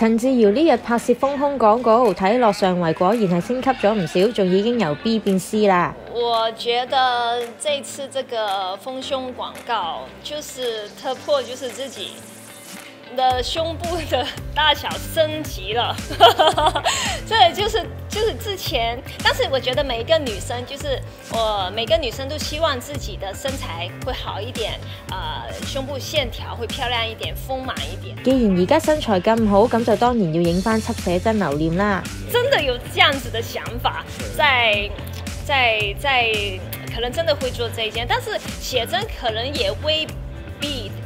陈志尧呢日拍摄丰胸广告，睇落上围果然系升级咗唔少，仲已经由 B 变 C 啦。我觉得这次这个丰胸广告，就是突破，就是自己的胸部的大小升级了。钱，但是我觉得每一个女生，就是我每个女生都希望自己的身材会好一点，呃，胸部线条会漂亮一点，丰满一点。既然而家身材咁好，咁就当然要影翻七写真留念啦。真的有这样子的想法，在在在，可能真的会做这一件，但是写真可能也未。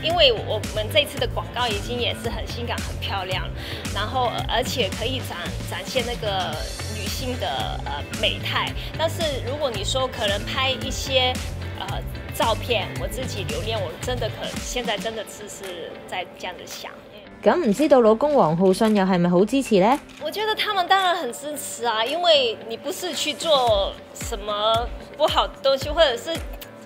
因为我们这次的广告已经也是很性感、很漂亮，然后而且可以展展现那个女性的呃美态。但是如果你说可能拍一些呃照片，我自己留念，我真的可现在真的是是在这样子想。咁唔知道老公王浩信又系咪好支持呢？我觉得他们当然很支持啊，因为你不是去做什么不好的东西，或者是。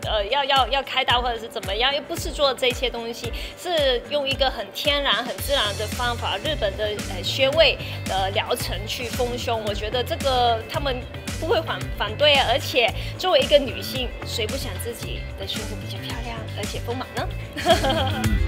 呃，要要要开刀或者是怎么样，又不是做这些东西，是用一个很天然、很自然的方法，日本的呃穴位的疗程去丰胸。我觉得这个他们不会反反对，而且作为一个女性，谁不想自己的胸部比较漂亮，而且丰满呢？